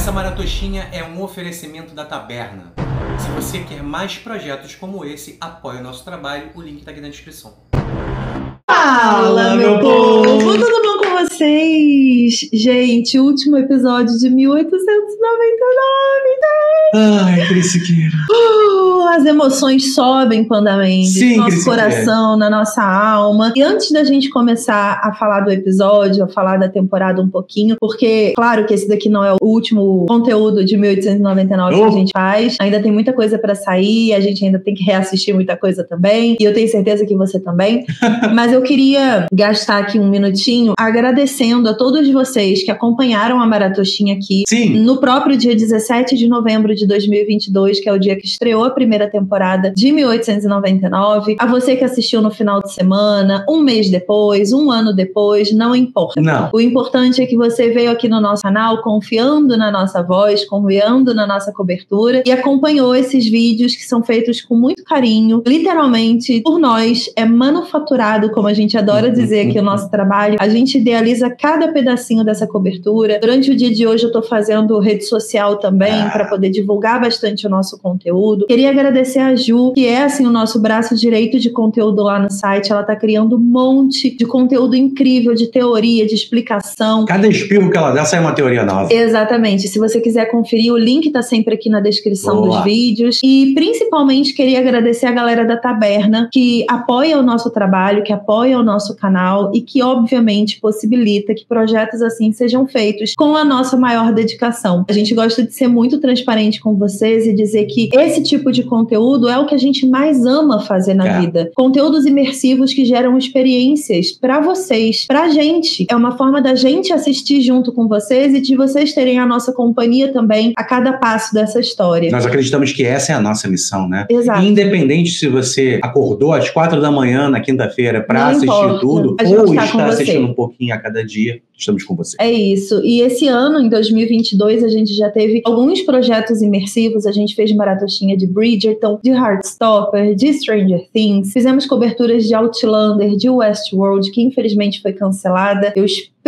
Essa maratoshinha é um oferecimento da Taberna. Se você quer mais projetos como esse, apoie o nosso trabalho, o link tá aqui na descrição. Fala, meu povo! Vocês? Gente, último episódio de 1899, Ai, Cris Siqueira. Uh, as emoções sobem quando a mente, no nosso coração, na nossa alma. E antes da gente começar a falar do episódio, a falar da temporada um pouquinho, porque, claro que esse daqui não é o último conteúdo de 1899 que a Oh. gente faz, ainda tem muita coisa pra sair, a gente ainda tem que reassistir muita coisa também, e eu tenho certeza que você também. Mas eu queria gastar aqui um minutinho agradecendo a todos vocês que acompanharam a Maratoshinha aqui Sim. no próprio dia 17 de novembro de 2022, que é o dia que estreou a primeira temporada de 1899. A você que assistiu no final de semana, um mês depois, um ano depois, não importa. Não. O importante é que você veio aqui no nosso canal confiando na nossa voz, confiando na nossa cobertura e acompanhou esses vídeos que são feitos com muito carinho, literalmente por nós, é manufaturado, como a gente adora dizer aqui o nosso trabalho. A gente idealiza cada pedacinho dessa cobertura. Durante o dia de hoje eu tô fazendo rede social também Ah. para poder divulgar bastante o nosso conteúdo. Queria agradecer a Ju, que é assim o nosso braço direito de conteúdo lá no site. Ela tá criando um monte de conteúdo incrível, de teoria, de explicação. Cada espirro que ela dá sai uma teoria nova. Exatamente. Se você quiser conferir, o link tá sempre aqui na descrição Boa. dos vídeos. E principalmente queria agradecer a galera da Taberna que apoia o nosso trabalho, que apoia o nosso canal e que obviamente possibilita que projetos assim sejam feitos com a nossa maior dedicação. A gente gosta de ser muito transparente com vocês e dizer que esse tipo de conteúdo é o que a gente mais ama fazer na É. vida. Conteúdos imersivos que geram experiências pra vocês, pra gente. É uma forma da gente assistir junto com vocês e de vocês terem a nossa companhia também a cada passo dessa história. Nós acreditamos que essa é a nossa missão, né? Exato. Independente se você acordou às quatro da manhã na quinta-feira para assistir importa. tudo ou tá está você. assistindo um pouquinho a cada dia, estamos com você. É isso. E esse ano, em 2022, a gente já teve alguns projetos imersivos. A gente fez maratoshinha de Bridgerton, de Heartstopper, de Stranger Things. Fizemos coberturas de Outlander, de Westworld, que infelizmente foi cancelada. Eu espero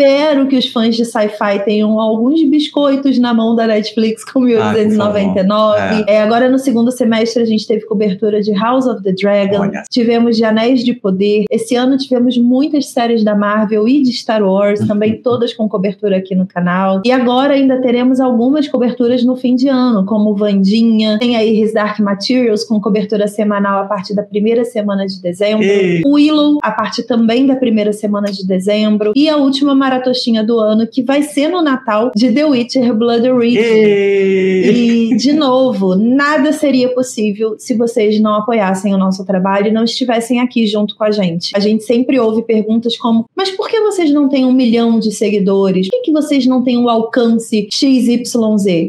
que os fãs de sci-fi tenham alguns biscoitos na mão da Netflix com 1899. É, agora, no segundo semestre, a gente teve cobertura de House of the Dragon. Olha. Tivemos de Anéis de Poder. Esse ano tivemos muitas séries da Marvel e de Star Wars, Uhum. também todas com cobertura aqui no canal. E agora ainda teremos algumas coberturas no fim de ano, como Vandinha, tem aí His Dark Materials com cobertura semanal a partir da primeira semana de dezembro. Ei. Willow, a partir também da primeira semana de dezembro. E a última maratoshinha do ano, que vai ser no Natal, de The Witcher Blood Origin. Ei. E, de novo, nada seria possível se vocês não apoiassem o nosso trabalho e não estivessem aqui junto com a gente. A gente sempre ouve perguntas como: mas por que vocês não têm um milhão de seguidores? Por que, que vocês não têm o alcance XYZ?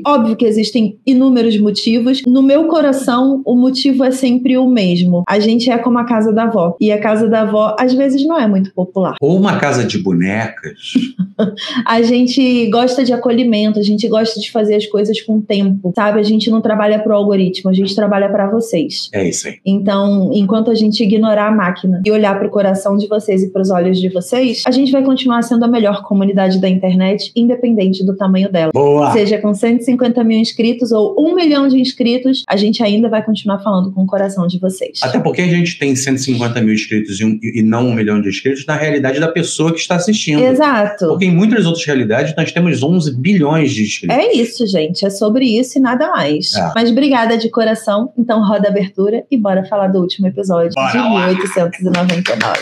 Óbvio que existem inúmeros motivos. No meu coração, o motivo é sempre o mesmo. A gente é como a casa da avó. E a casa da avó, às vezes, não é muito popular. Ou uma casa de bonecas. Shh. A gente gosta de acolhimento, a gente gosta de fazer as coisas com tempo, sabe? A gente não trabalha pro algoritmo, a gente trabalha para vocês. É isso aí. Então, enquanto a gente ignorar a máquina e olhar pro coração de vocês e pros olhos de vocês, a gente vai continuar sendo a melhor comunidade da internet, independente do tamanho dela. Boa! Seja com 150 mil inscritos ou um milhão de inscritos, a gente ainda vai continuar falando com o coração de vocês. Até porque a gente tem 150 mil inscritos e, um- e não um milhão de inscritos na realidade da pessoa que está assistindo. Exato. Porque em muitas outras realidades nós temos 11 bilhões de inscritos. É isso, gente. É sobre isso e nada mais. É. Mas obrigada de coração. Então roda a abertura e bora falar do último episódio Bora de lá. 1899.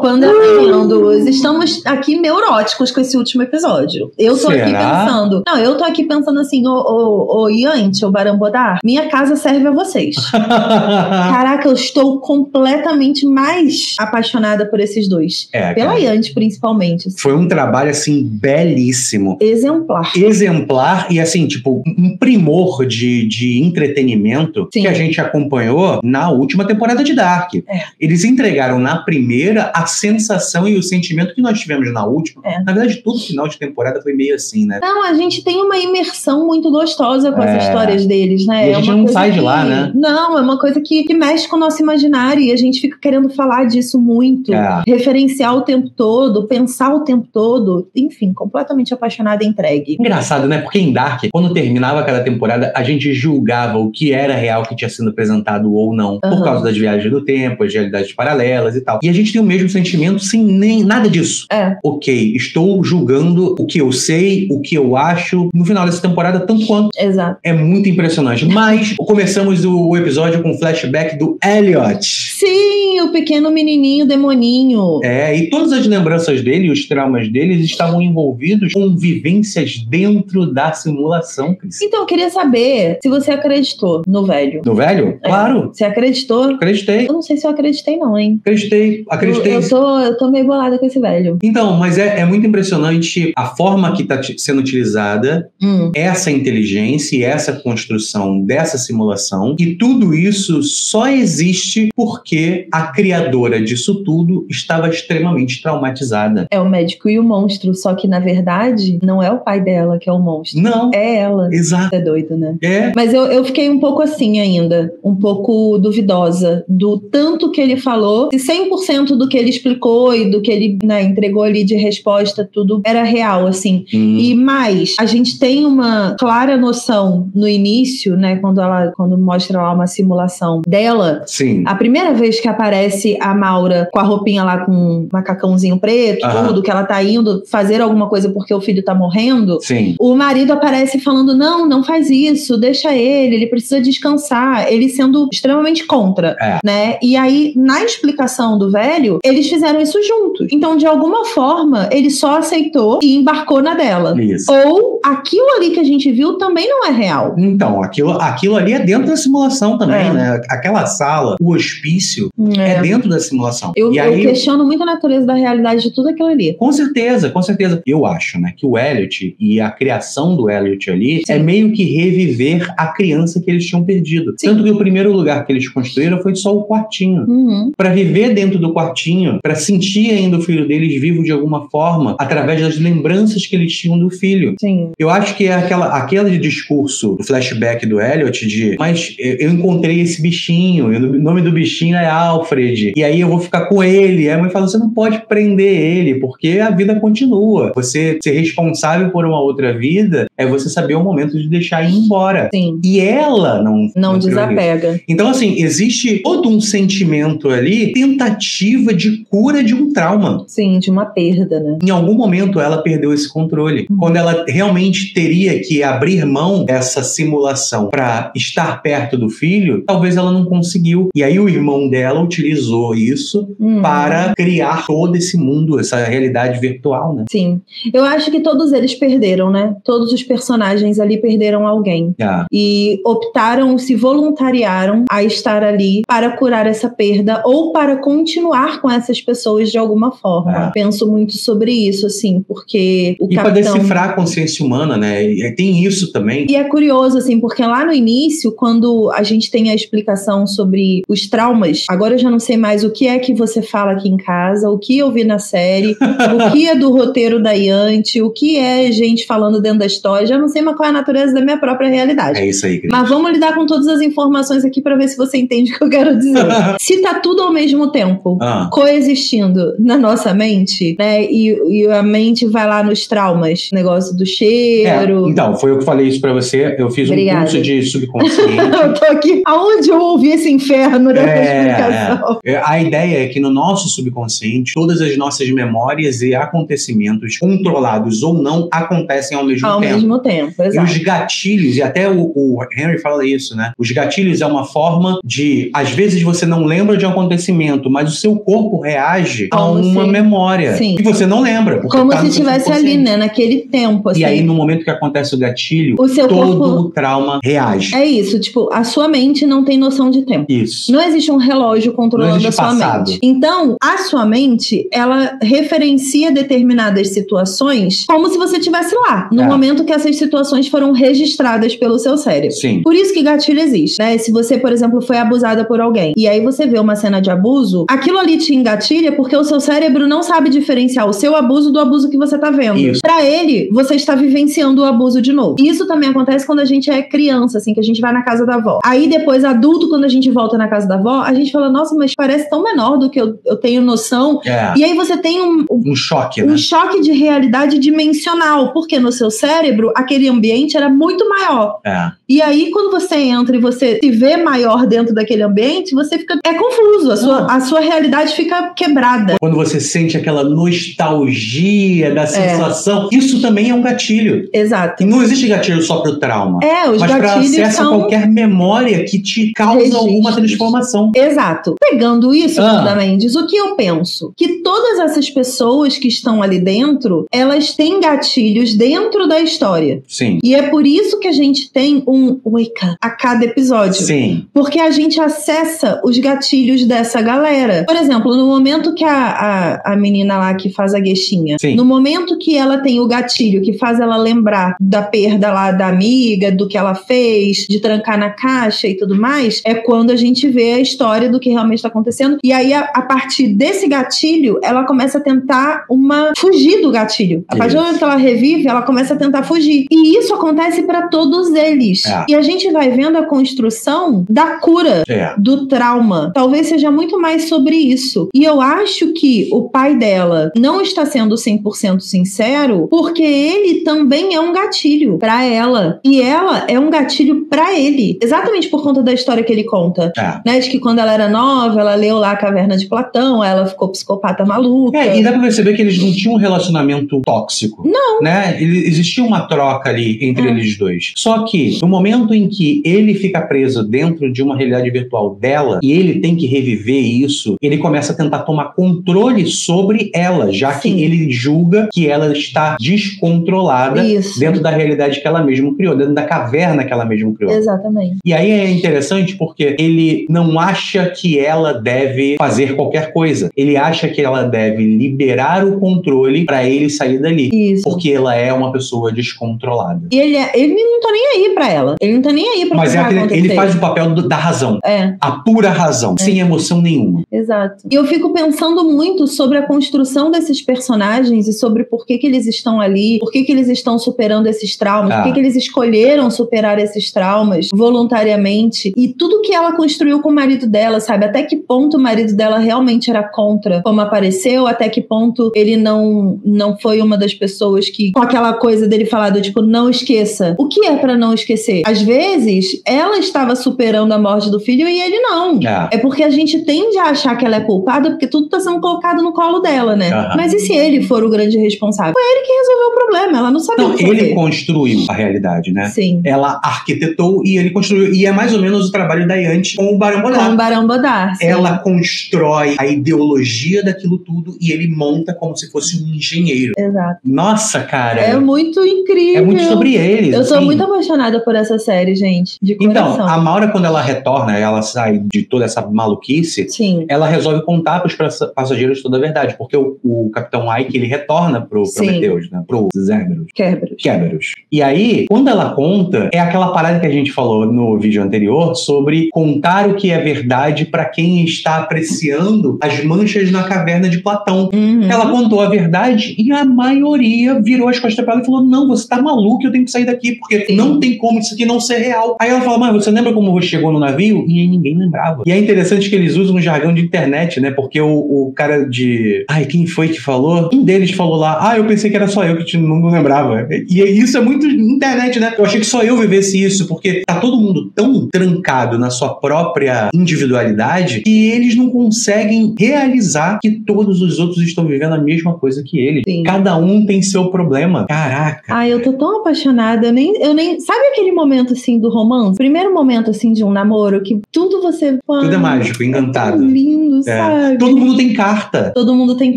Quando eu estamos aqui neuróticos com esse último episódio. Eu tô aqui Será? pensando. Não, eu tô aqui pensando assim, ô, ô, ô Yante, ô Barambodar, minha casa serve a vocês. Caraca, eu estou completamente mais apaixonada por esses dois. é, Pela cara. Yante, principalmente. assim. Foi um trabalho, assim, belíssimo. Exemplar. exemplar e assim, tipo, um primor de, de entretenimento Sim. que a gente acompanhou na última temporada de Dark. É. Eles entregaram na primeira a sensação e o sentimento que nós tivemos na última. É. Na verdade, todo final de temporada foi meio assim, né? Não, a gente tem uma imersão muito gostosa com É. as histórias deles, né? E a gente é uma não sai de que- lá, né? Não, é uma coisa que, que mexe com o nosso imaginário e a gente fica querendo falar disso muito. É. Referenciar o tempo todo, pensar o tempo todo. Enfim, completamente apaixonada e entregue. Engraçado, né? Porque em Dark, quando terminava cada temporada, a gente julgava o que era real que tinha sido apresentado ou não, por Aham. causa das viagens do tempo, as realidades paralelas e tal. E a gente tem o mesmo sentimento sem nem nada disso. É. ok, estou julgando o que eu sei, o que eu acho, no final dessa temporada, tanto quanto. Exato. É muito impressionante. Mas começamos o, o episódio com um flashback do Elliot. Sim, o pequeno menininho demoninho. É, e todas as lembranças dele, os traumas deles, estavam envolvidos com vivências dentro da simulação, Cris. Então, eu queria saber se você acreditou no velho. Do velho? É. Claro, Você acreditou? acreditei. Eu não sei se eu acreditei, não, hein? Acreditei, acreditei. Eu, tô, eu tô meio bolada com esse velho. Então, mas é, é muito impressionante a forma que está sendo utilizada Hum. essa inteligência e essa construção dessa simulação, e tudo isso só existe porque a criadora disso tudo estava extremamente traumatizada. É o médico e o monstro, só que na verdade não é o pai dela que é o monstro. Não, É ela. exato. É doido, né? É, Mas eu, eu fiquei um pouco assim ainda, um pouco duvidosa do tanto que ele falou, se 100% do que ele explicou e do que ele né, entregou ali de resposta, tudo era real, assim. Hum, E mais, a gente tem uma clara noção no início, né, quando ela quando mostra lá uma simulação dela, sim. a primeira vez que aparece a Maura com a roupinha lá com um macacãozinho preto, Aham. tudo, que ela tá indo fazer alguma coisa porque o filho tá morrendo, Sim. o marido aparece falando: não, não faz isso, deixa ele, ele precisa descansar. Ele sendo extremamente contra, É. né? E aí, na explicação do velho, eles fizeram isso juntos. Então, de alguma forma, ele só aceitou e embarcou na dela. Isso. Ou aquilo ali que a gente viu também não é real. Então, aquilo, aquilo ali é dentro da simulação também, É. né? Aquela sala, o hospício, é, dentro da simulação. Eu, e eu aí, questiono muito a natureza da realidade de tudo aquilo ali. Com certeza, com certeza. Eu acho, né, que o Elliot e a criação do Elliot ali Sim. é meio que reviver a criança que eles tinham perdido. Sim. Tanto que o primeiro lugar que eles construíram foi só o quartinho. Uhum. Pra viver dentro do quartinho, pra sentir ainda o filho deles vivo de alguma forma, através das lembranças que eles tinham do filho. Sim. Eu acho que é aquela, aquele discurso, do flashback do Elliot de mas eu encontrei esse bichinho, e o nome do bichinho é Alfred, e aí eu vou ficar com ele. E a mãe fala, você não pode prender ele, porque a vida continua. Você ser responsável por uma outra vida é você saber o momento de deixar ir embora. Sim. E ela não... Não isso. desapega. Então, assim, existe todo um sentimento ali, tentativa de cura de um trauma. Sim, de uma perda, né? Em algum momento ela perdeu esse controle. Uhum. Quando ela realmente teria que abrir mão dessa simulação para estar perto do filho, talvez ela não conseguiu. E aí o irmão dela utilizou isso Hum. para criar todo esse mundo, essa realidade virtual, né? Sim. Eu acho que todos eles perderam, né? Todos os personagens ali perderam alguém. Ah, E optaram, se voluntariaram a estar ali para curar essa perda ou para continuar com essas pessoas de alguma forma. É. Penso muito sobre isso, assim, porque o E para capitão. decifrar a consciência humana, né? E tem isso também. E é curioso, assim, porque lá no início, quando a gente tem a explicação sobre os traumas, agora eu já não sei mais o que é que você fala aqui em casa, o que eu vi na série, o que é do roteiro da Yante, o que é gente falando dentro da história, já não sei mais qual é a natureza da minha própria realidade. É isso aí, Cris. Mas vamos lidar com todas as informações aqui para ver se você entende o que eu quero dizer. se tá tudo ao mesmo tempo, Ah, coexistindo na nossa mente, né? E, e a mente vai lá nos traumas, negócio do é, cheiro. então, foi eu que falei isso para você. Eu fiz Obrigada. um curso de subconsciente. eu tô aqui. Aonde eu ouvi esse inferno dessa É, explicação? É, A ideia é que no nosso subconsciente, todas as nossas memórias e acontecimentos, controlados ou não, acontecem ao mesmo Ao tempo. mesmo tempo, E exato. os gatilhos, e até o, o Henry fala isso, né? Os gatilhos é uma forma de, às vezes você não lembra de um acontecimento, mas o seu corpo reage a Como uma se- memória. Sim. Que você não lembra. Como tá se estivesse ali, né? Naquele tempo, assim. E aí, no momento que acontece o gatilho, o seu todo corpo. o trauma reage. É isso, tipo, a sua mente não tem noção de tempo. Isso. Não existe um relógio controlando a sua passado. mente. Então, a sua mente, ela referencia determinadas situações como se você estivesse lá, no É. momento que essas situações foram registradas pelo seu cérebro. Sim. Por isso que gatilho existe, né? Se você, por exemplo, foi abusada por alguém e aí você vê uma cena de abuso, aquilo ali te engatilha porque o seu cérebro não sabe diferenciar o seu abuso do abuso que você tá vendo. Pra ele, você está vivenciando o abuso de novo. Isso também acontece quando a gente é criança, assim, que a gente vai na casa da avó. Aí depois, adulto, quando a gente volta na casa da avó, a gente fala, nossa, mas parece tão menor do que eu, eu tenho noção. É. E aí você tem um, um Um choque, né? um choque de realidade dimensional, porque no seu cérebro aquele ambiente era muito maior. É. E aí, quando você entra e você se vê maior dentro daquele ambiente, você fica. É confuso, a sua, a sua realidade fica quebrada. Quando você sente aquela nostalgia É. da sensação, isso também é um gatilho. Exato. E não existe gatilho só pro trauma. É, os mas para gatilhos acesso a são. qualquer memória que te causa Registros. alguma transformação. Exato. Pegando isso, Ah. Mendes, o que eu penso? Que todas essas pessoas que estão ali dentro, elas têm gatilhos dentro da história. Sim. E é por isso que a gente tem um up a cada episódio. Sim. Porque a gente acessa os gatilhos dessa galera. Por exemplo, no momento que a, a, a menina lá que faz a gueixinha, Sim. no momento que ela tem o gatilho que faz ela lembrar da perda lá da amiga, do que ela fez, de trancar na caixa e tudo mais, é quando a gente vê a história do que realmente está acontecendo. E aí, a, a partir desse gatilho, ela começa a tentar uma. fugir do gatilho. A partir do momento que ela revive, ela começa a tentar fugir. E isso acontece para todos eles. É. E a gente vai vendo a construção da cura É. do trauma. Talvez seja muito mais sobre isso. E eu acho que o pai dela não está sendo 100% sincero porque ele também é um gatilho pra ela. E ela é um gatilho pra ele. Exatamente por conta da história que ele conta. É. Né, de que quando ela era nova, ela leu lá a Caverna de Platão, ela ficou psicopata maluca. É, e dá pra perceber que eles não tinham um relacionamento tóxico. Não. Né? Ele- existia uma troca ali entre É. eles dois. Só que, no momento em que ele fica preso dentro de uma realidade virtual dela e ele tem que reviver isso, ele começa a tentar tomar controle sobre ela, já Sim. que ele julga que ela está descontrolada Isso. dentro da realidade que ela mesma criou, dentro da caverna que ela mesma criou. Exatamente. E aí é interessante porque ele não acha que ela deve fazer qualquer coisa. Ele acha que ela deve liberar o controle para ele sair dali. Isso. Porque ela é uma pessoa descontrolada. E ele, é- ele não tá nem aí pra ela. Ele não tá nem aí pra Mas é aquele- ele faz o papel do- da razão. É. A pura razão, sem emoção nenhuma. Exato. E eu fico pensando muito sobre a construção desses personagens e sobre por que, que eles estão ali, por que, que eles estão superando esses traumas, Ah. por que, que eles escolheram superar esses traumas voluntariamente e tudo que ela construiu com o marido dela, sabe? Até que ponto o marido dela realmente era contra como apareceu, até que ponto ele não, não foi uma das pessoas que, com aquela coisa dele falar do tipo, não esqueça. O que é pra não esquecer? Às vezes, ela estava superando a morte do filho e ele não. É. É porque a gente tende a achar que ela é culpada porque tudo tá sendo colocado no colo dela, né? Aham. Mas e se ele for o grande responsável? Foi ele que resolveu o problema, ela não sabia Não, ele construiu a realidade, né? Sim. Ela arquitetou e ele construiu. E é mais ou menos o trabalho da Yanti com o Barão Com o Bodar. Barão Bodar. sim. Ela constrói a ideologia daquilo tudo e ele monta como se fosse um engenheiro. Exato. Nossa, cara. É muito incrível. É muito sobre eles. Eu tô assim. muito apaixonada por essa série, gente. De coração. Então, a Maura, quando ela retorna, ela sai de toda essa maluquice, Sim. ela resolve contar pros passa- passageiros toda a verdade, porque o, o Capitão Ike, ele retorna pro. Prometheus, né? Pro Zerberus. Kerberos. Kerberos. E aí, quando ela conta, é aquela parada que a gente falou no vídeo anterior sobre contar o que é verdade pra quem está apreciando as manchas na caverna de Platão. Uhum. Ela contou a verdade e a maioria virou as costas pra ela e falou: Não, você tá maluco, eu tenho que sair daqui, porque Sim. não tem como isso aqui não ser real. Aí ela fala: Mas você lembra como você chegou no navio? E aí ninguém lembrava. E é interessante que eles usam um jargão de internet, né? Porque o, o cara de. Ai, quem foi que falou? Um deles falou lá: Ah, eu pensei que era só eu que não lembrava. E isso é muito internet, né? Eu achei que só eu vivesse isso, porque tá todo mundo tão trancado na sua própria individualidade que eles não conseguem realizar que todos os outros estão vivendo a mesma coisa que eles. Sim. Cada um tem seu problema. Caraca. Ai, eu tô tão apaixonada. Eu nem, eu nem. Sabe aquele momento assim do romance? Primeiro momento assim de um namoro que tudo você. Tudo é mágico, Tão encantado. lindo, É. sabe? Todo mundo tem carta. Todo mundo tem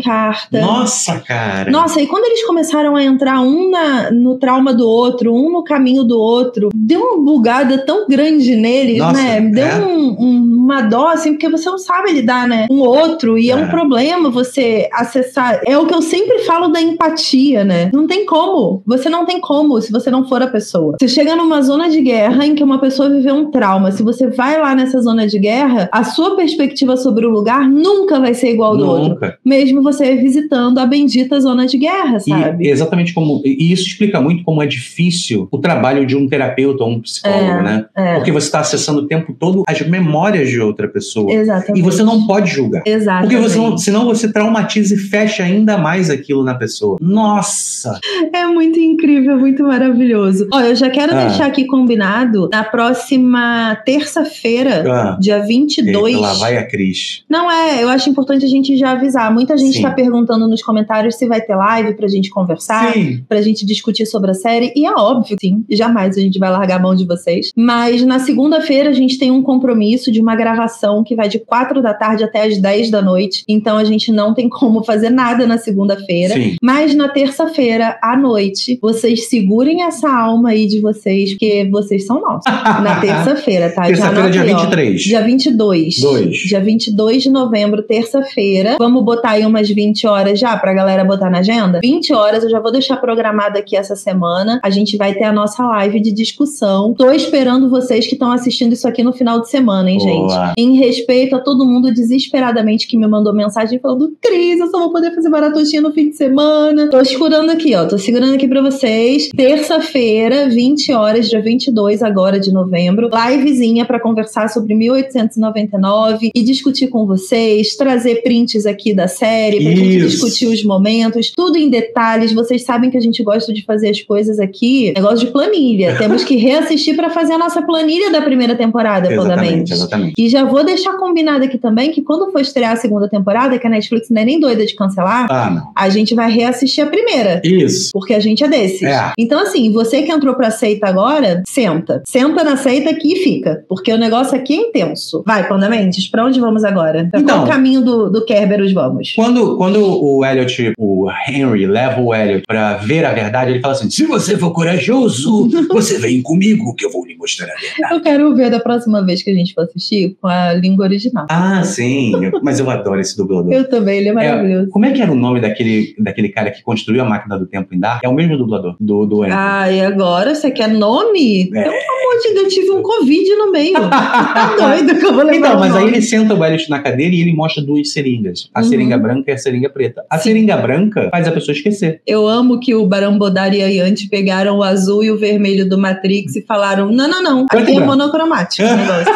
carta. Nossa, cara. Nossa, e quando eles começaram a entrar um na, no trauma do outro, um no caminho do outro, deu uma bugada tão grande neles, Nossa, né? Deu é. um- um- uma dó, assim, porque você não sabe lidar, né? Um outro, e é. É. um problema você acessar. É o que eu sempre falo da empatia, né? Não tem como. Você não tem como se você não for a pessoa. Você chega numa zona de guerra em que uma pessoa viveu um trauma. Se você vai lá nessa zona de guerra, a sua perspectiva sobre o lugar nunca vai ser igual ao do outro. Nunca. Mesmo você visitando a bendita zona de guerra, sabe? E exatamente como. E isso explica muito como é difícil o trabalho de um terapeuta ou um psicólogo, É, né? É, Porque você está acessando o tempo todo as memórias de outra pessoa. exatamente. E você não pode julgar. Exatamente. Porque você não- senão você traumatiza e fecha ainda mais aquilo na pessoa. Nossa! É muito incrível, muito maravilhoso. Ó, eu já quero Ah. deixar aqui combinado na próxima terça-feira, Ah, dia 22. eita, lá vai a Cris. Não é, eu acho importante a gente já avisar. Muita gente Sim. tá perguntando nos comentários se vai ter live pra gente conversar. Sim. Pra gente discutir sobre a série, e é óbvio, sim, jamais a gente vai largar a mão de vocês. Mas na segunda-feira a gente tem um compromisso de uma gravação que vai de 4 da tarde até as 10 da noite. Então a gente não tem como fazer nada na segunda-feira. Mas na terça-feira, à noite, vocês segurem essa alma aí de vocês, porque vocês são nossos. Na terça-feira, tá? Terça-feira, dia aí, ó. 23. Dia 22. Dois. Dia 22 de novembro, terça-feira. Vamos botar aí umas 20 horas já pra galera botar na agenda? 20 horas, eu já vou deixar programada aqui essa semana. A gente vai ter a nossa live de discussão. Tô esperando vocês que estão assistindo isso aqui no final de semana, hein, Boa. gente? Em respeito a todo mundo desesperadamente que me mandou mensagem falando: Cris, eu só vou poder fazer maratotinha no fim de semana. Tô segurando aqui, ó. Tô segurando aqui pra vocês. Terça-feira, 20 horas, dia 22 agora de novembro. Livezinha pra conversar sobre 1899 e discutir com vocês, trazer prints aqui da série pra gente Isso. discutir os momentos, tudo em detalhes. Vocês sabem que a gente gosta de fazer as coisas aqui, negócio de planilha. Temos que reassistir pra fazer a nossa planilha da primeira temporada, Exatamente, exatamente. E já vou deixar combinado aqui também que quando for estrear a segunda temporada, que a Netflix não é nem doida de cancelar, Ah, a gente vai reassistir a primeira. Isso. Porque a gente é desses. É. Então, assim, você que entrou pra seita agora, senta. Senta na seita aqui e fica. Porque o negócio aqui é intenso. Vai, Pandamentes, pra onde vamos agora? Pra Então. Qual caminho do, do Kerberos vamos? Quando, quando o Elliot, o Henry, leva o Elliot pra ver a verdade, ele fala assim: se você for corajoso, você vem comigo que eu vou lhe mostrar a verdade. Eu quero ver da próxima vez que a gente for assistir com a língua original. Ah, sim. Mas eu adoro esse dublador. Eu também, ele é maravilhoso. Como é que era o nome daquele, daquele cara que construiu a máquina do tempo em Dark? É o mesmo dublador do, do Henry. Ah, e agora? Você quer nome? É. Pelo amor de Deus, eu tive um Covid no meio. tá doido que eu vou lembrar Então, mas aí nome. ele senta o Elliot na cadeira e ele mostra duas seringas. A Uhum. seringa branca e a seringa preta. A seringa branca faz a pessoa esquecer. Eu amo que o Barão Bodar e a Yanti pegaram o azul e o vermelho do Matrix e falaram: não, não, não, aqui é branco." monocromático o negócio.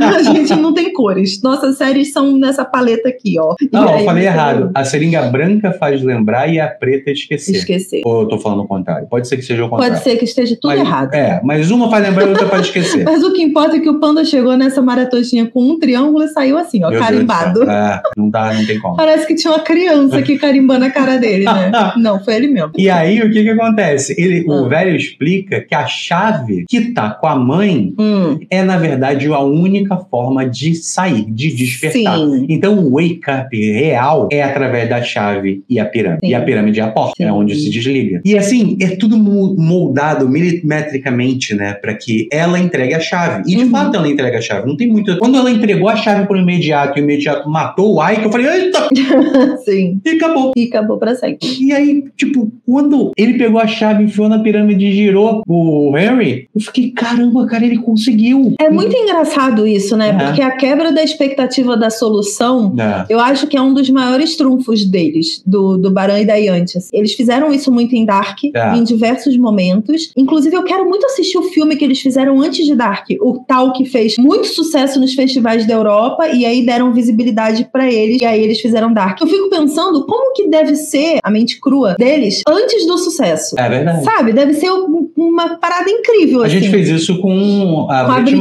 a gente não tem cores. Nossas séries são nessa paleta aqui, ó. E Não, eu falei errado. A seringa branca faz lembrar e a preta esquecer. Esquecer. Ou eu tô falando o contrário? Pode ser que seja o contrário. Pode ser que esteja tudo Mas- errado. É, mas uma faz lembrar e outra faz esquecer. Mas o que importa é que o Panda chegou nessa maratotinha com um triângulo e saiu assim, ó, Meu carimbado. Céu. É, não, dá, não tem como. Parece que tinha uma criança aqui carimbando a cara dele, né? Não, foi ele mesmo. E aí, o que que acontece? Ele, Ah. O velho explica que a chave que tá com a mãe Hum, é, na verdade, a única forma de sair, de despertar. Sim. Então, o wake-up real é através da chave e a pirâmide. Sim. E a pirâmide é a porta, Sim. é onde se desliga. E assim, é tudo mo- moldado milimetricamente, né? Pra que ela entregue a chave. E de Uhum. fato ela entrega a chave. Não tem muito. Quando ela entregou a chave pro imediato e o imediato matou o Ike, eu falei, eita! Sim. E acabou. E acabou pra sempre. E aí, tipo, quando ele pegou a chave, enfiou na pirâmide e girou o Henry, eu fiquei, caramba, cara, ele conseguiu. É muito engraçado isso, né? Uhum. Porque a quebra da expectativa da solução, É. eu acho que é um dos maiores trunfos deles, do, do Baran e da Yanti. assim. Eles fizeram isso muito em Dark, É. em diversos momentos. Inclusive, eu quero muito assistir o filme que eles fizeram antes de Dark, o tal que fez muito sucesso nos festivais da Europa, e aí deram visibilidade pra eles, e aí eles fizeram Dark. Eu fico pensando como que deve ser a mente crua deles antes do sucesso. É verdade. Sabe? Deve ser um- uma parada incrível, A assim. gente fez isso com a, Com a Brit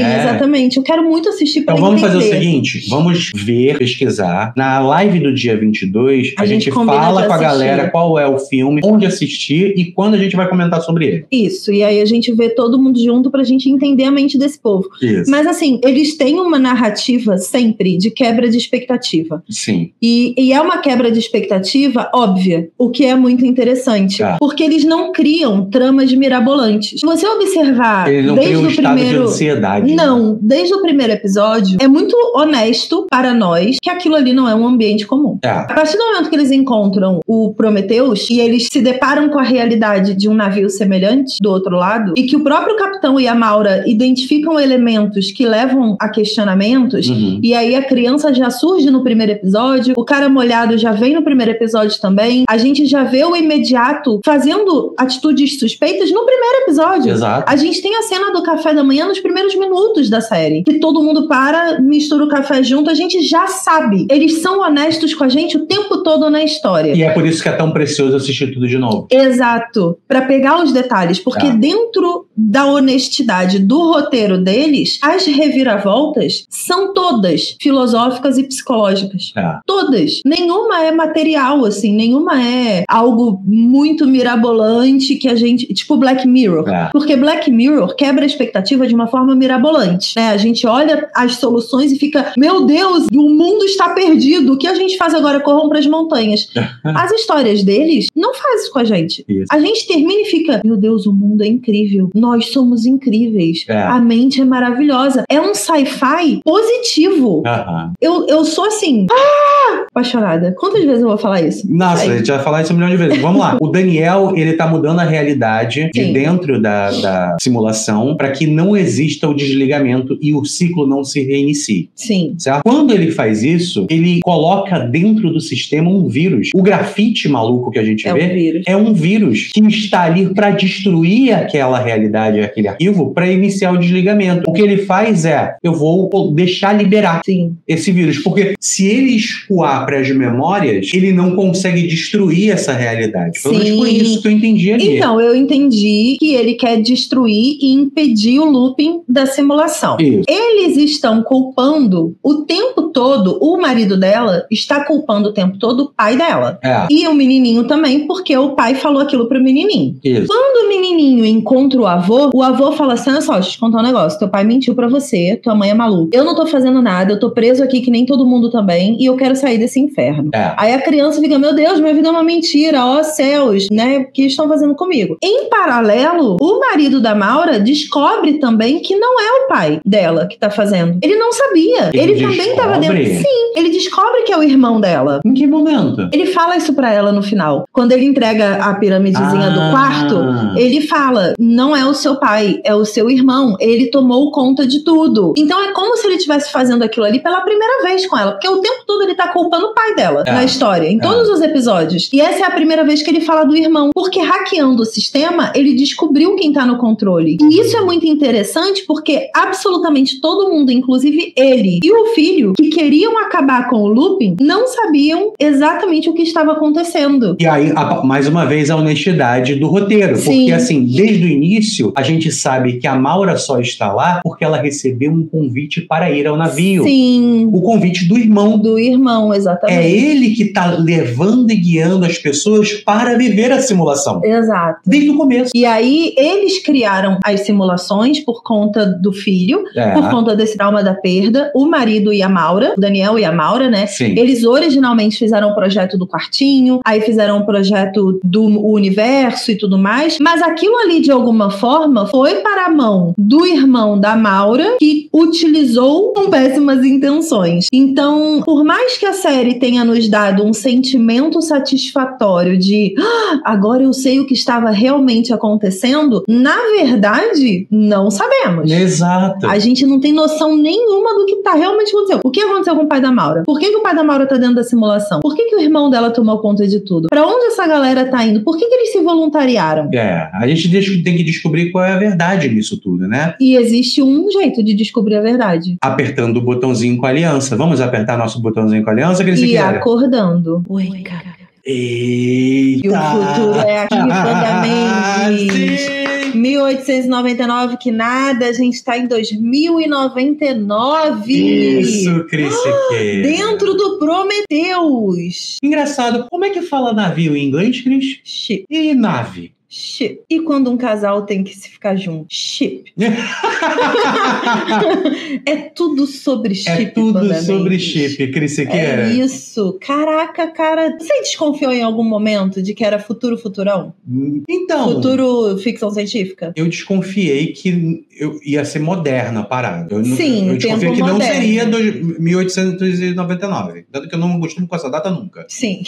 é. exatamente. Eu quero muito assistir pra Então vamos entender. fazer o seguinte, vamos ver, pesquisar. Na live do dia 22, a, A gente gente, fala com a galera qual é o filme, onde assistir e quando a gente vai comentar sobre ele. Isso, e aí a gente vê todo mundo junto pra gente entender a mente desse povo. Isso. Mas assim, eles têm uma narrativa sempre de quebra de expectativa. Sim. E, e é uma quebra de expectativa óbvia, o que é muito interessante. Tá. Porque eles não criam tramas mirabolantes. Se você observar desde um o primeiro. ansiedade. né? Não, desde o primeiro episódio, é muito honesto para nós que aquilo ali não é um ambiente comum. É. A partir do momento que eles encontram o Prometheus e eles se deparam com a realidade de um navio semelhante do outro lado, e que o próprio capitão e a Maura identificam elementos que levam a questionamentos, Uhum. e aí a criança já surge no primeiro episódio, o cara molhado já vem no primeiro episódio também, a gente já vê o imediato fazendo atitudes suspeitas no primeiro episódio. Exato. A gente tem a cena do café da manhã nos primeiros minutos da série. Que todo mundo para, mistura o café junto, a gente já sabe. Eles são honestos com a gente o tempo todo na história. E é por isso que é tão precioso assistir tudo de novo. Exato, Pra pegar os detalhes, porque Tá. dentro da honestidade do roteiro deles, as reviravoltas são todas filosóficas e psicológicas. É. Todas. Nenhuma é material, assim, nenhuma é algo muito mirabolante que a gente. Tipo Black Mirror. É. Porque Black Mirror quebra a expectativa de uma forma mirabolante. Né? A gente olha as soluções e fica: Meu Deus, o mundo está perdido. O que a gente faz agora? Corram para as montanhas. As histórias deles não fazem isso com a gente. Isso. A gente termina e fica: Meu Deus, o mundo é incrível. Nós somos incríveis. É. A mente é maravilhosa. É um sci-fi positivo. Eu, eu sou assim. Ah! Apaixonada. Quantas vezes eu vou falar isso? Nossa, a gente vai falar isso um milhão de vezes. Vamos lá. O Daniel, ele tá mudando a realidade de Sim. dentro da, da simulação para que não exista o desligamento e o ciclo não se reinicie. Sim. Certo? Quando ele faz isso, ele coloca dentro do sistema um vírus. O grafite maluco que a gente É vê um vírus. é um vírus que está ali para destruir aquela realidade, aquele arquivo, para iniciar o desligamento. O que ele faz é, eu vou deixar liberar Sim. Esse vírus, porque se ele escoar para as memórias, ele não consegue destruir essa realidade. Pelo menos foi isso que eu entendi ali. Então, eu entendi que ele quer destruir e impedir o looping da simulação. Isso. Eles estão culpando o tempo todo, o marido dela está culpando o tempo todo o pai dela. É, E o menininho também, porque o pai falou aquilo pro menininho. isso. Quando o menininho encontra o avô, o avô fala assim: olha só, deixa eu te contar um negócio. Teu pai mentiu pra você, tua mãe é maluca. Eu não tô fazendo nada, eu tô preso aqui que nem todo mundo também, e eu quero sair desse inferno. É. Aí a criança fica, meu Deus, minha vida é uma mentira, ó céus, né? O que estão fazendo comigo? Em paralelo, o marido da Maura descobre também que não é o pai dela que tá fazendo. Ele não sabia. Ele Ele, também tava. Descobre? Sim, ele descobre que é o irmão dela. Em que momento? Ele fala isso pra ela no final. Quando ele entrega a piramidezinha Ah. do quarto, ele fala: não é o seu pai, é o seu irmão. Ele tomou conta de tudo. Então é como se ele estivesse fazendo aquilo ali pela primeira vez com ela. Porque o tempo todo ele tá culpando o pai dela É. na história, em É. todos os episódios. E essa é a primeira vez que ele fala do irmão. Porque hackeando o sistema, ele descobriu quem tá no controle. E isso é muito interessante porque absolutamente todo mundo, inclusive ele e o filho, que queriam acabar com o looping, não sabiam exatamente o que estava acontecendo. E aí, a- mais uma vez, a honestidade do roteiro. Sim. Porque, assim, desde o início, a gente sabe que a Maura só está lá porque ela recebeu um convite para ir ao navio. Sim, O convite do irmão. do irmão, exatamente. É ele que tá levando e guiando as pessoas para viver a simulação. Exato. Desde o começo. E aí, eles criaram as simulações por conta do filho, É. por conta desse trauma da perda, o marido e a Maura, o Daniel e a Maura, né? Sim. Eles originalmente fizeram o projeto do quartinho, aí fizeram o projeto do universo e tudo mais, mas aquilo ali, de alguma forma, foi para a mão do irmão da Maura, que utilizou com péssimas intenções. Então, por mais que a série tenha nos dado um sentimento satisfatório de "Ah, agora eu sei o que estava realmente acontecendo, na verdade, não sabemos. Exato. A gente não tem noção nenhuma do que tá realmente acontecendo. O que aconteceu com o pai da Maura? Por que, que o pai da Maura tá dentro da simulação? Por que, que o irmão dela tomou conta de tudo? Pra onde essa galera tá indo? Por que, que eles se voluntariaram? É, a gente tem que descobrir qual é a verdade nisso tudo, né? E existe um jeito de descobrir a verdade. Apertando o botãozinho com a aliança. Vamos apertar nosso botãozinho com a aliança, Cris E acordando. Oi, cara. Eita! E o futuro é aqui, Wanda Mendes. Sim! 1899, que nada, a gente tá em 2099. Isso, Cris Siqueira. Dentro do Prometeus. Engraçado, como é que fala navio em inglês, Cris? E nave? Chip. E quando um casal tem que se ficar junto? Chip. é tudo sobre chip. É tudo sobre chip, Cris, você É quer? isso. Caraca, cara. Você desconfiou em algum momento de que era futuro futurão? Então, Futuro ficção científica? eu desconfiei que eu ia ser moderna a parada. Eu, não- Sim, eu desconfiei que não moderno. seria dois- 1899. Tanto que eu não costumo com essa data nunca. Sim.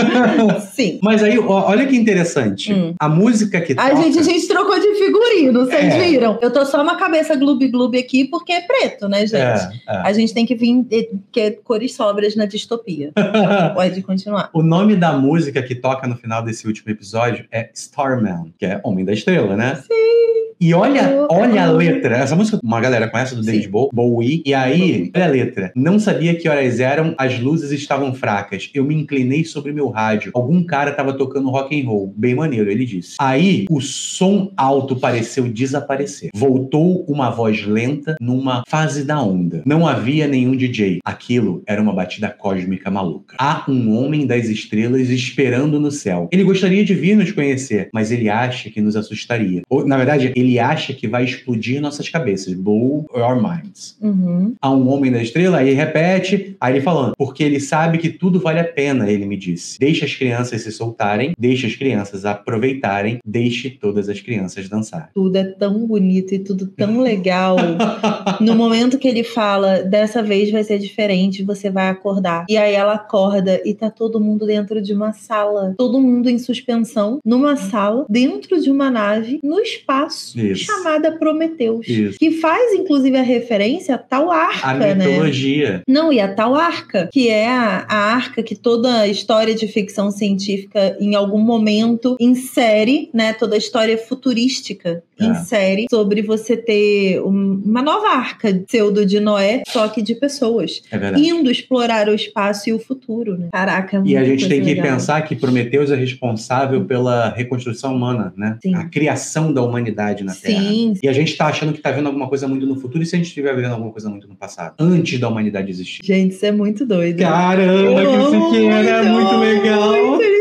Sim. Mas aí, olha que interessante. Hum. A música que A toca... gente, a gente trocou de figurino, vocês É. viram? Eu tô só uma cabeça gloob-gloob aqui porque é preto, né, gente? É, é. A gente tem que vir eh, que é cores sobras na distopia. Pode continuar. O nome da música que toca no final desse último episódio é Starman, que é Homem da Estrela, né? Sim. E olha, olha a letra. Essa música uma galera conhece do David. Bow- Bowie. E aí, olha a letra. Não sabia que horas eram, as luzes estavam fracas. Eu me inclinei sobre meu rádio. Algum cara tava tocando rock and roll. Bem maneiro, ele disse. Aí, o som alto pareceu desaparecer. Voltou uma voz lenta numa fase da onda. Não havia nenhum DJ. Aquilo era uma batida cósmica maluca. Há um homem das estrelas esperando no céu. Ele gostaria de vir nos conhecer, mas ele acha que nos assustaria. Ou, na verdade, ele acha que vai explodir nossas cabeças. Blow your minds. Uhum. Há um homem da estrela, aí repete, aí ele falando, porque ele sabe que tudo vale a pena, ele me disse. Deixe as crianças se soltarem, deixe as crianças aproveitarem, deixe todas as crianças dançar. Tudo é tão bonito e tudo tão legal. No momento que ele fala, dessa vez vai ser diferente, você vai acordar. E aí ela acorda e tá todo mundo dentro de uma sala. Todo mundo em suspensão, numa sala, dentro de uma nave, no espaço, Isso. chamada Prometeus. Isso. Que faz, inclusive, a referência a tal A arca, né? mitologia. Não, e a tal arca, que é a, a arca que toda história de ficção científica, em algum momento, insere, né? Toda história futurística É. insere sobre você ter um- uma nova arca pseudo de Noé, só que de pessoas, É indo explorar o espaço e o futuro, né? Caraca, é E a gente tem que legal. pensar que Prometeus é responsável pela reconstrução humana, né? Sim. A criação da humanidade na Terra. Sim, E a gente tá achando que tá vendo alguma coisa muito no futuro e se a gente estiver vendo alguma coisa muito no passado, antes da humanidade existir. gente, isso é muito doido. Caramba, que isso aqui era muito, legal. muito, incríveis,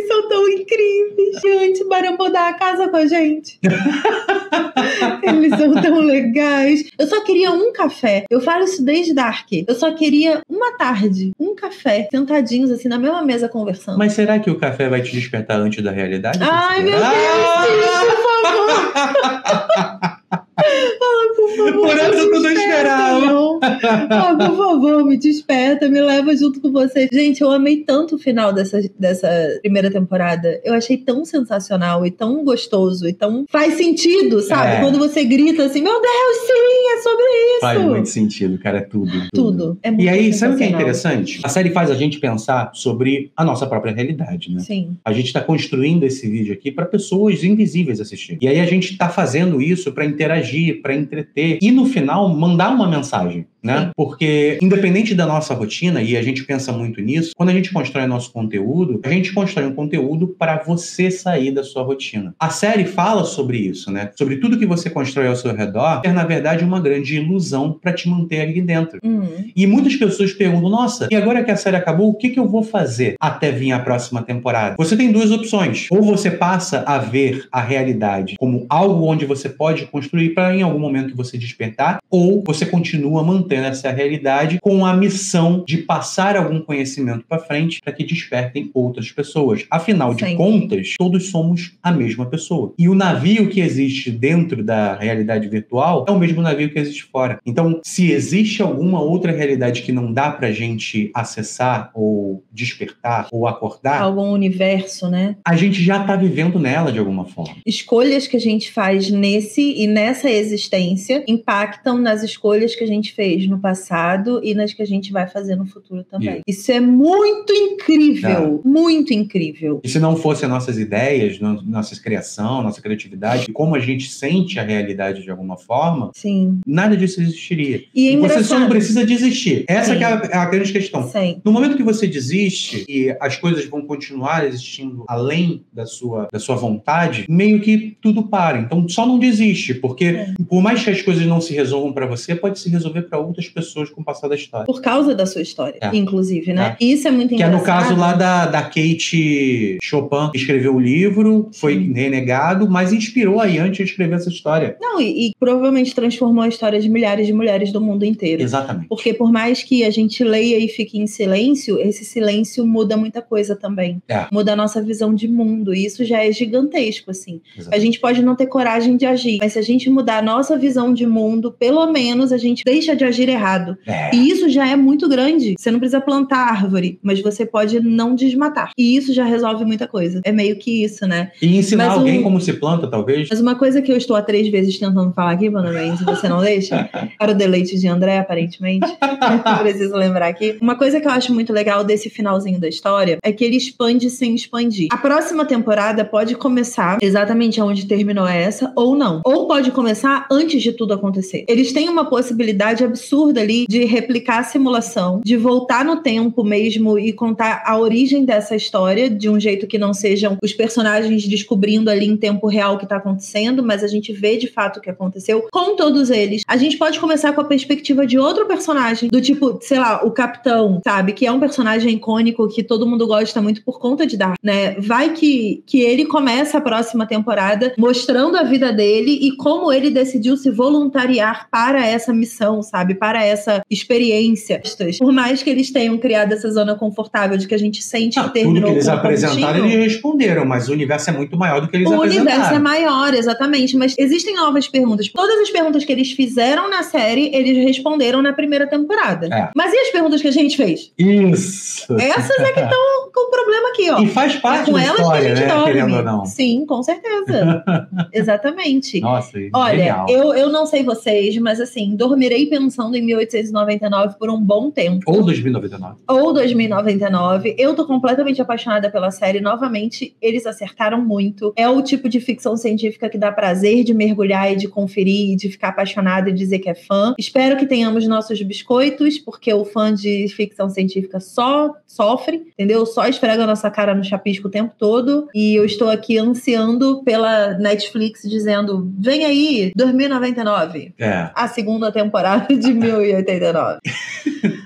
gente. Bora mudar a casa com a gente. Eles são tão legais. Eu só queria um café. Eu falo isso desde Dark. Eu só queria uma tarde, um café, sentadinhos assim na mesma mesa conversando. Mas será que o café vai te despertar antes da realidade? Ai, meu Ah! Deus, por favor. Ai, por favor. Por essa me eu não esperava. não. Ah, por favor, me desperta, me leva junto com você. Gente, eu amei tanto o final dessa, dessa primeira temporada. Eu achei tão sensacional e tão gostoso e tão. Faz sentido, sabe? É. Quando você grita assim, meu Deus, sim, é sobre isso. Faz muito sentido, cara, é tudo. Tudo. É muito E aí, sabe o que é interessante? A série faz a gente pensar sobre a nossa própria realidade, né? Sim. A gente está construindo esse vídeo aqui para pessoas invisíveis assistir. E aí a gente está fazendo isso para interagir, para entreter e no final mandar uma mensagem. Né? Porque, independente da nossa rotina, e a gente pensa muito nisso, quando a gente constrói nosso conteúdo, a gente constrói um conteúdo para você sair da sua rotina. A série fala sobre isso, né? Sobre tudo que você constrói ao seu redor, é, na verdade, uma grande ilusão para te manter ali dentro. Uhum. E muitas pessoas perguntam: nossa, e agora que a série acabou, o que, que eu vou fazer até vir a próxima temporada? Você tem duas opções. Ou você passa a ver a realidade como algo onde você pode construir para em algum momento você despertar, ou você continua mantendo essa realidade com a missão de passar algum conhecimento para frente para que despertem outras pessoas. Afinal de Sim. contas, todos somos a mesma pessoa. E o navio que existe dentro da realidade virtual é o mesmo navio que existe fora. Então, se existe alguma outra realidade que não dá pra gente acessar ou despertar ou acordar, Algum universo, né? a gente já tá vivendo nela de alguma forma. escolhas que a gente faz nesse e nessa existência impactam nas escolhas que a gente fez no passado e nas que a gente vai fazer no futuro também. Isso é muito incrível, muito incrível. E se não fossem nossas ideias, no- nossa criação, nossa criatividade, como a gente sente a realidade de alguma forma, Sim. nada disso existiria. E é você só não precisa desistir. Essa que é a, é a grande questão. Sim. No momento que você desiste e as coisas vão continuar existindo além da sua, da sua vontade, meio que tudo para. Então só não desiste, porque É. por mais que as coisas não se resolvam para você, pode se resolver para outras pessoas com o passar da história. Por causa da sua história, É. inclusive, né? É. E isso é muito Que é engraçado. no caso lá da, da Kate Chopin, que escreveu o livro, foi Sim. renegado, mas inspirou a Yanti a escrever essa história. Não, e, e provavelmente transformou a história de milhares de mulheres do mundo inteiro. Exatamente. Porque por mais que a gente leia e fique em silêncio, esse silêncio muda muita coisa também. É. Muda a nossa visão de mundo. E isso já é gigantesco, assim. A Exatamente. gente pode não ter coragem de agir, mas se a gente mudar a nossa visão de mundo, pelo menos a gente deixa de agir errado. É. E isso já é muito grande. Você não precisa plantar árvore, mas você pode não desmatar. E isso já resolve muita coisa. É meio que isso, né? E ensinar Mas alguém um- como se planta, talvez. Mas uma coisa que eu estou há três vezes tentando falar aqui, Mano Mendes, você não deixa, para o deleite de André, aparentemente. Preciso lembrar aqui. Uma coisa que eu acho muito legal desse finalzinho da história é que ele expande sem expandir. A próxima temporada pode começar exatamente onde terminou essa, ou não. Ou pode começar antes de tudo acontecer. Eles têm uma possibilidade absurda ali de replicar a simulação, de voltar no tempo mesmo e contar a origem dessa história de um jeito que não sejam os personagens descobrindo ali em tempo real o que tá acontecendo, mas a gente vê de fato o que aconteceu com todos eles. A gente pode começar com a perspectiva de outro personagem, do tipo, sei lá, o Capitão, sabe? Que é um personagem icônico que todo mundo gosta muito por conta de Dark, né? Vai que, que ele começa a próxima temporada mostrando a vida dele e como ele decidiu se voluntariar para essa missão, sabe? Para essa experiência. Por mais que eles tenham criado essa zona confortável de que a gente sente Ah, que tudo terminou que eles apresentaram, eles responderam, mas o universo é muito maior do que eles O universo é apresentaram. maior, exatamente. Mas existem novas perguntas. Todas as perguntas que eles fizeram na série, eles responderam na primeira temporada. É. Mas e as perguntas que a gente fez? Isso. Essas é que estão com o problema aqui, ó. E faz É parte com da elas história, que a gente né? dorme. Querendo ou não. Sim, com certeza. Exatamente. Nossa, Olha, genial. eu, eu não sei vocês, mas assim, dormirei pensando em 1899 por um bom tempo. Ou 2099. ou 2099. Eu tô completamente apaixonada pela série. Novamente, eles acertaram muito. É o tipo de ficção científica que dá prazer de mergulhar e de conferir, e de ficar apaixonado e dizer que é fã. Espero que tenhamos nossos biscoitos, porque o fã de ficção científica só sofre, entendeu? Só esfrega a nossa cara no chapisco o tempo todo. E eu estou aqui ansiando pela Netflix dizendo: vem aí, 2099. É, A segunda temporada de 1089.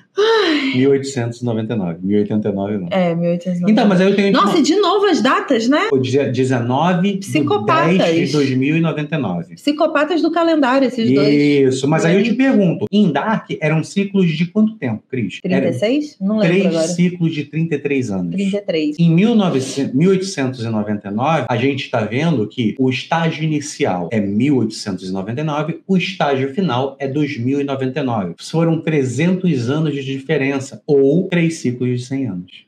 1899. 1089 não. É, 1899. Então, mas aí eu tenho Nossa, e de novo as datas, né? o dia 19 de Psicopatas. 10 de 2099. Psicopatas do calendário, esses dois. Isso, mas aí eu te pergunto, em Dark eram ciclos de quanto tempo, Cris? Eram 36? Não lembro três agora. ciclos de 33 anos. 33. Em 1900 1899, a gente está vendo que o estágio inicial é 1899, o estágio final é 2099. Foram 300 anos de diferença, ou três ciclos de 100 anos.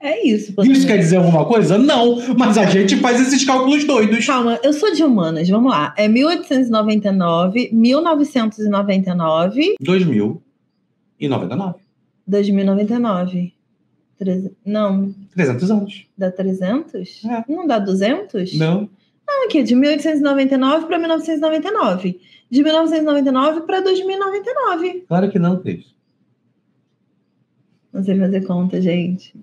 É isso. Isso quer dizer alguma coisa? Não, mas a gente faz esses cálculos doidos. Calma, eu sou de humanas, vamos lá. É 1899, 1999, 2099. 2099. Treze- Não, 300 anos. dá 300? É. Não dá 200? Não. Não, aqui, de 1899 para 1999. De 1999 para 2099. Claro que não, Cris. Não sei fazer conta, gente.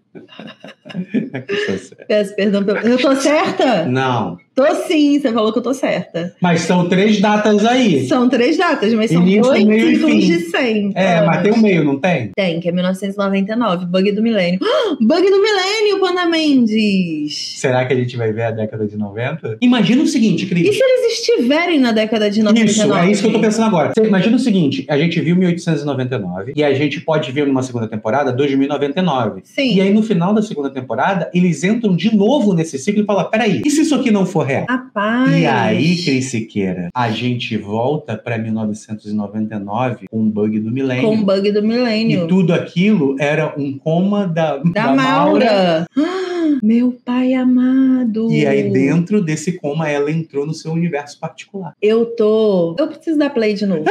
Peço perdão pelo. Eu tô certa? Não. Tô sim, você falou que eu tô certa. Mas são três datas aí. São três datas, mas são Início, dois meio e fim. de 100. É, anos. mas tem um meio, não tem? Tem, que é 1999, Bug do Milênio. Ah, Bug do Milênio, Panda Mendes! Será que a gente vai ver a década de 90? Imagina o seguinte, E Cris. se eles estiverem na década de 99? Isso, é isso que eu tô pensando agora. Você imagina o seguinte: a gente viu 1899 e a gente pode ver numa segunda temporada 2099. Sim. E aí, no final da segunda temporada, eles entram de novo nesse ciclo e falam: peraí, e se isso aqui não for real? Rapaz. E aí, Cris Siqueira, a gente volta pra 1999 com o bug do milênio. Com o Bug do Milênio. E tudo aquilo era um coma da, Da, Maura. Ah, meu pai amado. E aí, dentro desse coma, ela entrou no seu universo particular. Eu tô. Eu preciso dar play de novo.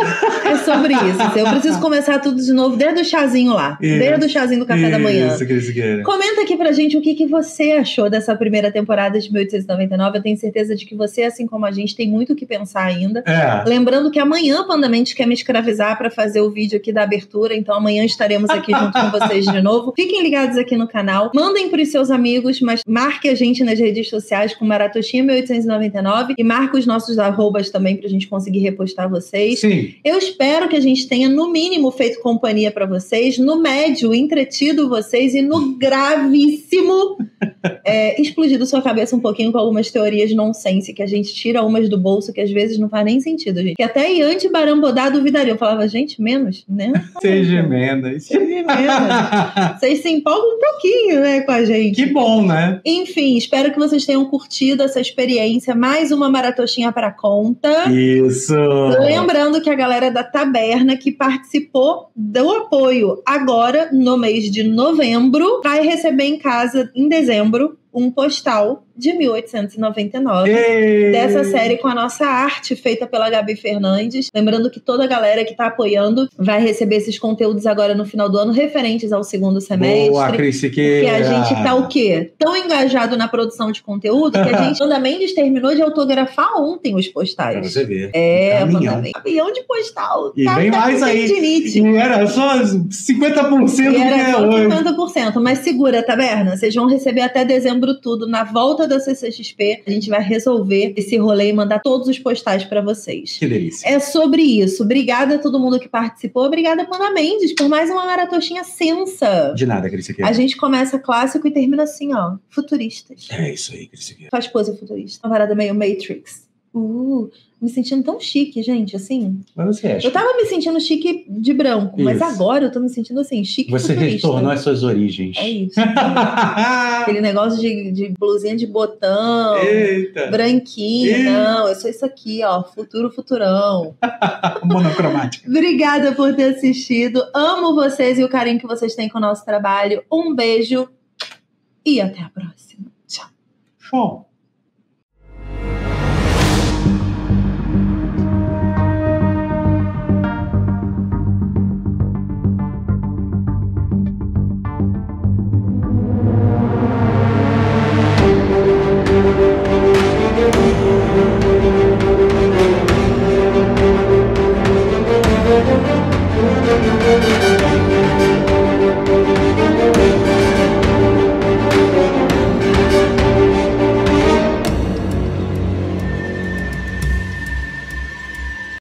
é sobre isso. assim, Eu preciso começar tudo de novo, desde o chazinho lá. Isso. Desde o chazinho do café da manhã. Isso, Cris. Comenta aqui pra gente o que, que você achou dessa primeira temporada de 1899. Eu tenho certeza de que você, assim como a gente, tem muito o que pensar ainda. É. Lembrando que amanhã Pandamente quer me escravizar para fazer o vídeo aqui da abertura, então amanhã estaremos aqui junto com vocês de novo. Fiquem ligados aqui no canal, mandem pros seus amigos mas marque a gente nas redes sociais com Maratoxinha 1899 e marque os nossos arrobas também pra gente conseguir repostar vocês. Sim. Eu espero que a gente tenha, no mínimo, feito companhia para vocês, no médio, entretido vocês e no gravíssimo, é, explodido sua cabeça um pouquinho com algumas teorias nonsense que a gente tira umas do bolso que às vezes não faz nem sentido, gente. Que até Iante Barambodá duvidaria. Eu falava, gente, menos, né? Seja emendas. Seja menos. Vocês se empolgam um pouquinho, né, com a gente. Que bom, né? Enfim, espero que vocês tenham curtido essa experiência. Mais uma maratochinha para conta. Isso. Lembrando que a galera da Taberna que participou do apoio agora no mês de novembro vai receber em casa em dezembro um postal de 1899 Ei. dessa série com a nossa arte feita pela Gabi Fernandes. Lembrando que toda a galera que está apoiando vai receber esses conteúdos agora no final do ano referentes ao segundo semestre. Boa, Cris Siqueira. a gente tá o quê? Tão engajado na produção de conteúdo que a gente, Wanda Mendes terminou de autografar ontem os Pra postais. você ver. É, Caminhão. Wanda Mendes. Caminhão de postal. E Tá- vem tá mais aí. tendinite. E era só 50% do E que era é só hoje. 50%, mas segura, taberna. Vocês vão receber até dezembro tudo. Na volta da CCXP, a gente vai resolver esse rolê e mandar todos os postais pra vocês. Que delícia. É sobre isso. Obrigada a todo mundo que participou. Obrigada, Pana Mendes, por mais uma maratochinha sensa. De nada, Cris. A gente começa clássico e termina assim, ó. Futuristas. É isso aí, Cris. Faz pose futurista. Uma parada meio Matrix. Uh, me sentindo tão chique, gente, assim. Mas você acha? Eu tava me sentindo chique de branco, mas Isso. agora eu tô me sentindo assim, chique Você futurista. retornou às suas origens. É isso. Aquele negócio de, de blusinha de botão, Eita. branquinho. Ih. Não, eu sou isso aqui, ó. Futuro futurão. Monocromática. Obrigada por ter assistido. Amo vocês e o carinho que vocês têm com o nosso trabalho. Um beijo e até a próxima. Tchau. Show.